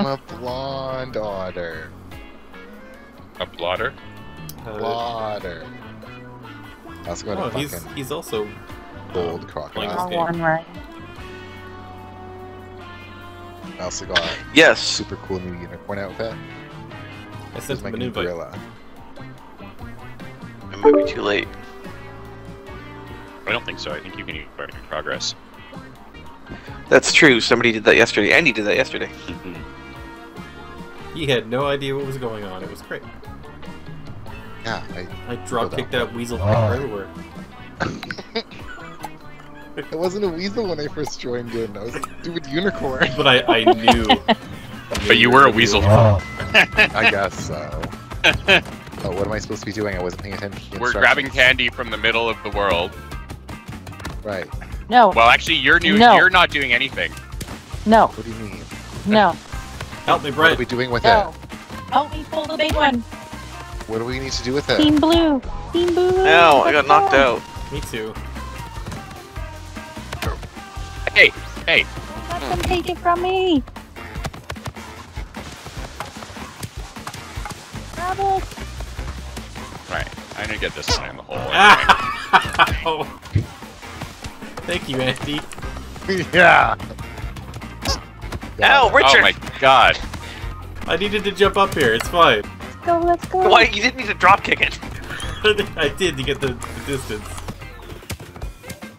I'm a blonde otter. A blotter? Blotter. I was going oh, to he's fucking he's also gold Like crocodile. this one right. I also got a Yes. super cool new unicorn outfit. I This sent is my him an new invite. gorilla. It might be too late. I don't think so. I think you can use work in progress. That's true. Somebody did that yesterday. Andy did that yesterday. Mm-hmm. He had no idea what was going on. It was great. Yeah, I, I drop kicked down. that weasel Oh. from everywhere. it wasn't a weasel when I first joined in. I was a stupid unicorn. But I, I knew. But you were a weasel. Oh. I guess so. Oh, what am I supposed to be doing? I wasn't paying attention. to the We're grabbing candy from the middle of the world. Right. No, Well, actually, you're new. No. You're not doing anything. no, What do you mean? no, Help me, What are we doing with no. it? Help me pull the big one. What do we need to do with it? Team blue. Team blue. No, I got knocked out. Me too. Hey, hey. Let them take it from me. Grab it. Right. I'm gonna get this one in the hole. Ow! Thank you, Andy. yeah. Oh, Ow, Oh Richard! Oh my god. I needed to jump up here. It's fine. Let's go. Let's go. Why? You didn't need to drop kick it. I did to get the, the distance.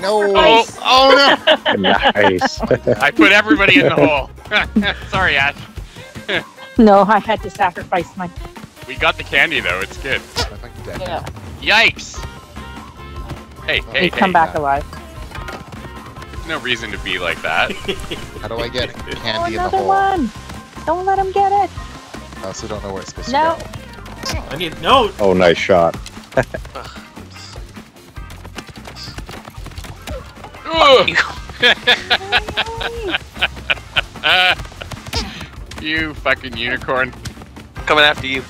No. Oh, Oh, oh no. nice. I put everybody in the hole. Sorry, Ash. No, I had to sacrifice my. We got the candy though. It's good. I'm fucking dead now. Yeah. Yikes. Hey, They hey, come hey. back alive. There's no reason to be like that. How do I get Oh, candy in the another hole? one. Don't let him get it. I also don't know where it's supposed No. to go. I need no. oh, nice shot. Ugh. Hey, you fucking unicorn. Coming after you.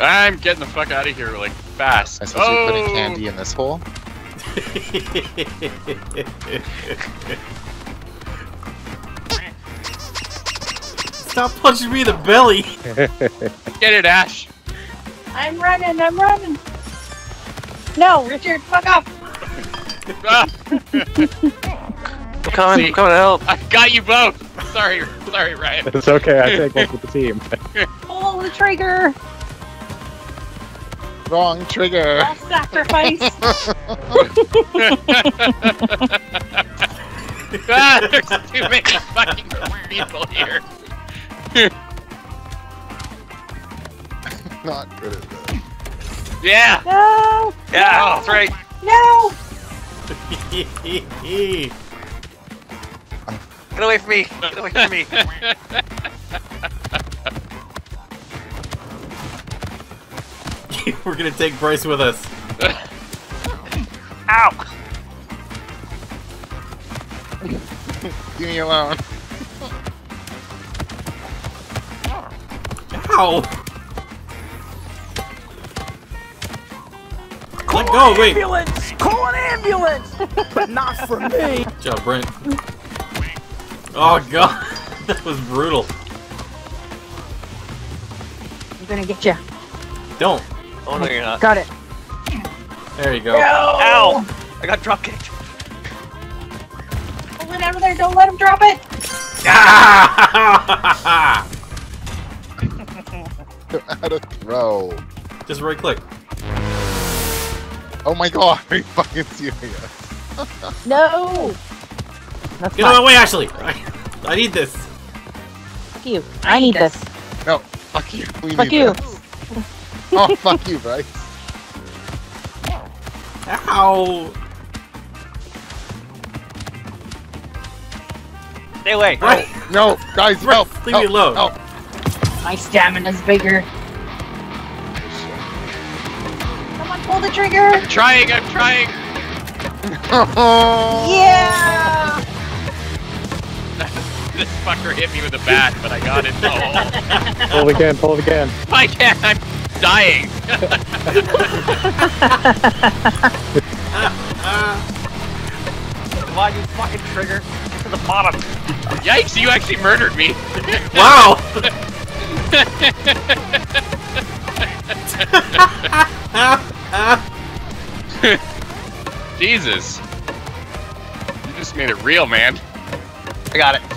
I'm getting the fuck out of here, like, fast. I'm supposed to be putting Oh! candy in this hole? Stop punching me in the belly. Get it, Ash. I'm running. I'm running. No, Richard, fuck off. I'm coming. I'm coming to help. I got you both. Sorry, sorry, Ryan. It's okay. I take one with the team. Pull the trigger. Wrong trigger. I'll sacrifice. ah, there's too many fucking people here. Not good at this. Yeah. no. Yeah, that's right. No. Get away from me. Get away from me. We're gonna take Bryce with us. Ow! Leave me alone. Ow! Let go, wait! Ambulance! Call an ambulance! but not for me! Good job, Brent. Oh god, that was brutal. I'm gonna get you. Don't. Oh no, you're not. Got it. There you go. Ow! I got drop kicked. Pull it out of there. Don't let him drop it. Ah! How to throw. Just right click. Oh my god, are you fucking serious? No. That's Get out of fine. the way, Ashley! I, I need this. Fuck you. I need this. No, fuck you. We Fuck need you. this. Oh, fuck you, Bryce. Ow! Stay away. Right. No, guys, Bryce, help! leave me help, alone. help. My stamina's bigger. Someone pull the trigger. I'm trying. I'm trying. Yeah. This fucker hit me with a bat, but I got it. Oh, Pull it again. Pull it again. I can't. I'm dying. Come on, you fucking trigger. Get to the bottom. Yikes! You actually murdered me. Wow! Jesus. You just made it real, man. I got it.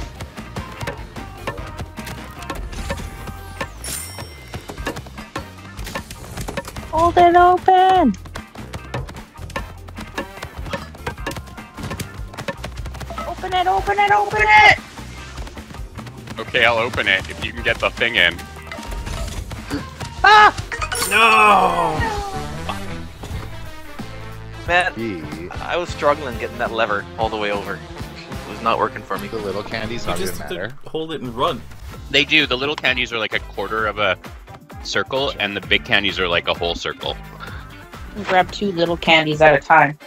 Hold it open. Open it, open it, open it. Okay, I'll open it if you can get the thing in. Ah! No! Man, I was struggling getting that lever all the way over. It was not working for me. The little candies You not just matter. hold it and run. They do. The little candies are like a quarter of a circle, and the big candies are like a whole circle. Grab two little candies at a time.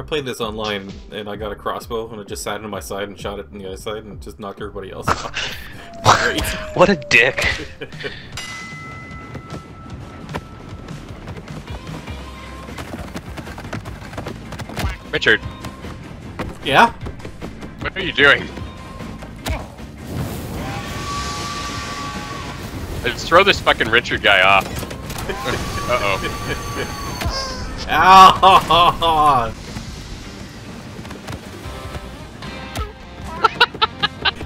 I played this online and I got a crossbow and I just sat on my side and shot it in the other side and just knocked everybody else off. Great. What a dick. Richard, Yeah? what are you doing? Let's throw this fucking Richard guy off. uh oh. Ow!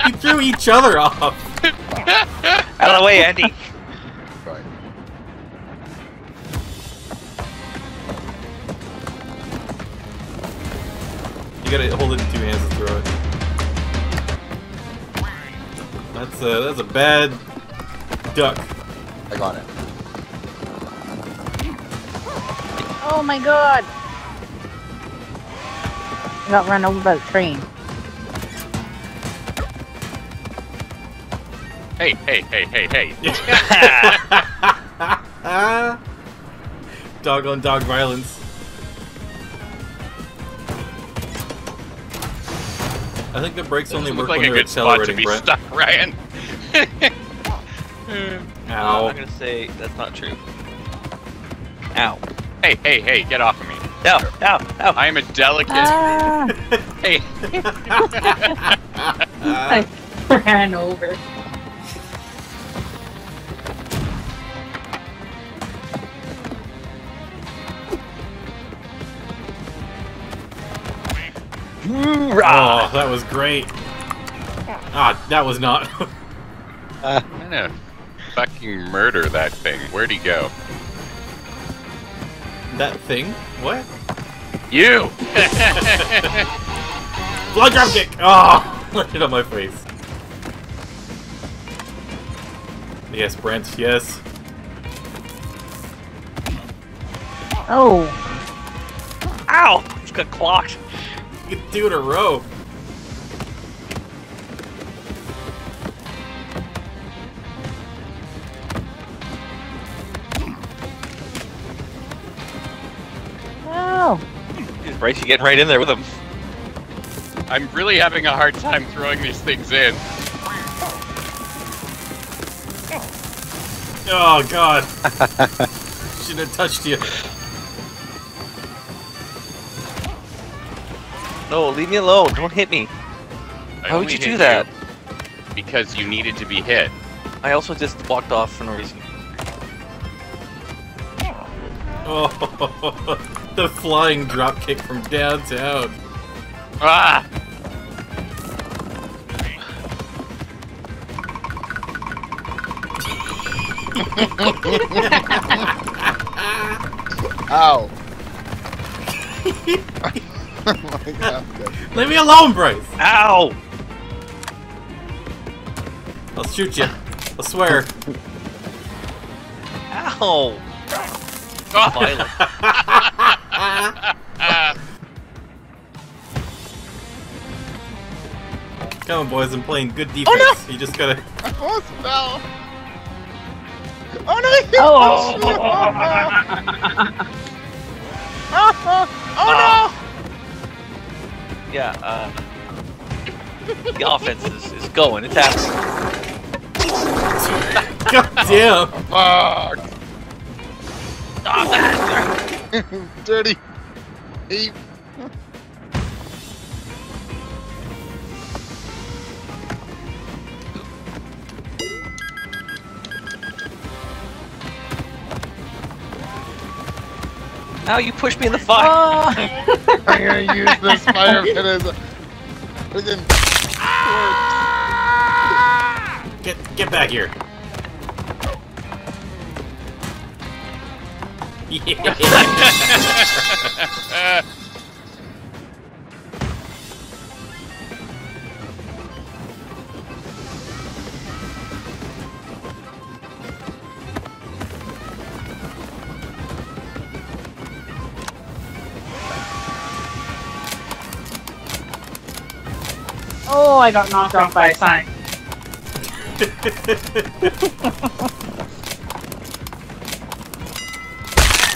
you threw each other off. Out of the way, Andy. Gotta hold it in two hands and throw it. That's a that's a bad duck. I got it. Oh my god. I got run over by the train. Hey, hey, hey, hey, hey. dog on dog violence. Think the brakes only work like when you're good spot to accelerating, be Brett. stuck, Ryan. Ow. I'm gonna say that's not true. Ow. hey, hey, hey, get off of me. Ow, ow, ow. I am a delicate. Ah, Hey, I ran over. Ah. Oh, that was great. Ah, that was not. Uh. I'm gonna fucking murder that thing. Where'd he go? that thing? What? You! Blood drop kick! Ah, oh, landed on my face. Yes, Brent, yes. Oh, Ow! It's got clocked. You can do it in a row. no. Jeez, Bryce, you getting right in there with him. I'm really having a hard time throwing these things in. Oh, God. Shouldn't have touched you. No, leave me alone. Don't hit me. I How would you do that? Because you needed to be hit. I also just walked off for no reason. Oh, the flying drop kick from downtown. Ah! Ow! oh. Leave me alone, Bryce. Ow! I'll shoot you. I swear. Ow! Oh, Violent. ah. Come on, boys. I'm playing good defense. You just gotta. I almost fell. Oh no! Oh. oh Yeah, uh... The offense is, is going. It's happening. God damn! Fuck! Dirty. Ape. Now you pushed me in the fire. Oh, I'm gonna use this fire pit as a friggin' Get get back here. Yeah. I got knocked off by a sign.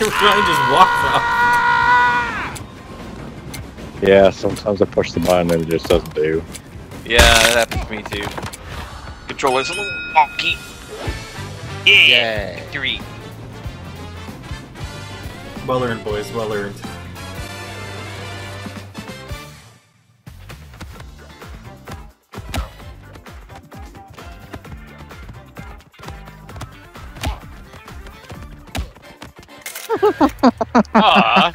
Ryan just walked off. Yeah, sometimes I push the button and it just doesn't do. Yeah, that happens to me too. Controller's a little wonky. Yeah, Yay. victory. Well earned, boys. Well earned. Aw,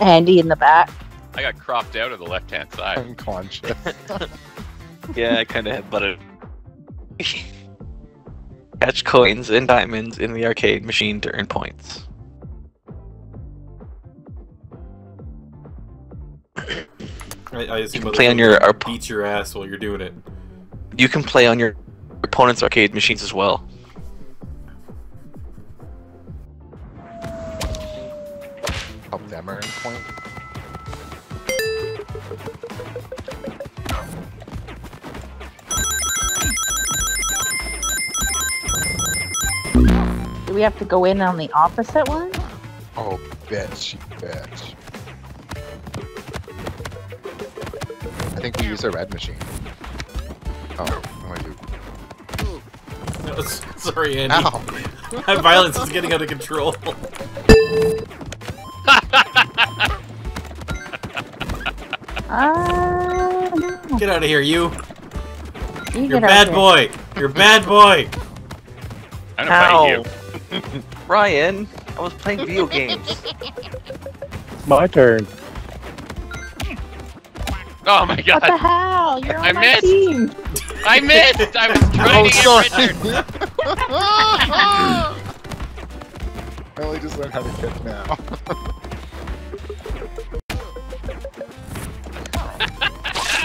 Andy in the back. I got cropped out of the left hand side. Unconscious. Yeah, I kind of had butted. Catch coins and diamonds in the arcade machine to earn points. I, I assume other Play on your- beat your ass while you're doing it. You can play on your opponent's arcade machines as well. Help them point. Do we have to go in on the opposite one? Oh, bitch, bitch. I think we use a red machine. Oh, what do I do? No, sorry, Andy. Ow! My violence is getting out of control. Uh, no. Get out of here, you. You You're a get out bad here. boy. You're a bad boy. I'm gonna fight you. Ryan, I was playing video games. My turn. Oh my god. What the hell? You're on I my missed. team. I missed! I was trying Oh, to get sorry! Richard. I only just learned how to kick now.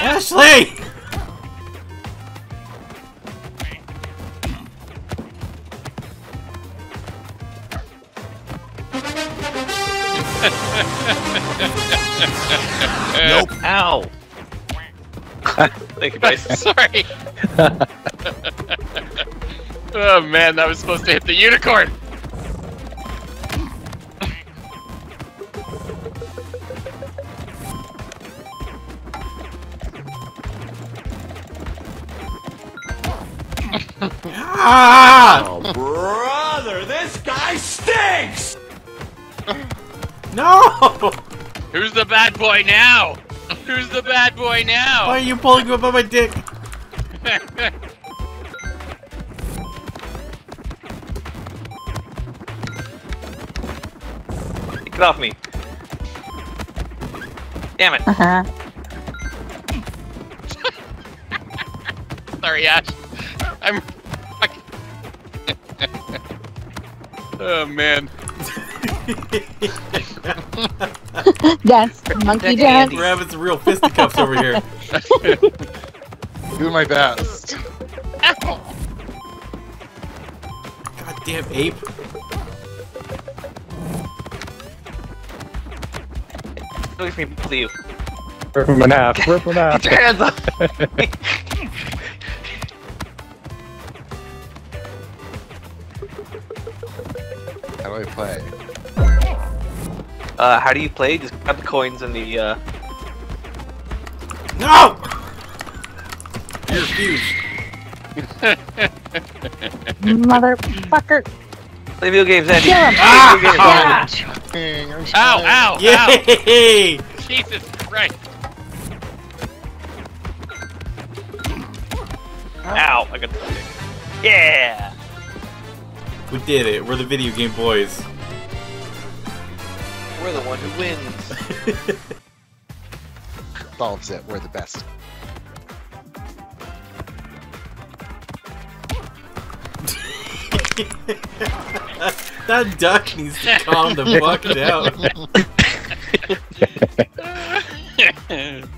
Ashley! Nope. Ow! Thank you, guys. Sorry. oh man, that was supposed to hit the unicorn. Ah! Oh, brother, this guy stinks! No! Who's the bad boy now? Who's the bad boy now? Why are you pulling me up by my dick? Get off me. Damn it. Uh-huh. Sorry, Ash. Oh man. Dance, monkey That's dance. Andy. We're having some real fisticuffs over here. Do my best. Goddamn ape. Get away me, both. Rip him in half. Rip him in half. Get your hands off! Play? Uh, how do you play? Just grab the coins in the, uh... No! You're refuse. Motherfucker. Play video games, Andy. Kill him. Ah! Dang, I'm Ow! trying. Ow! Ow! Jesus Christ! Ow! I got the stick. Yeah! We did it. We're the video game boys. We're the one who wins. Solves it. We're the best. that duck needs to calm the fuck down.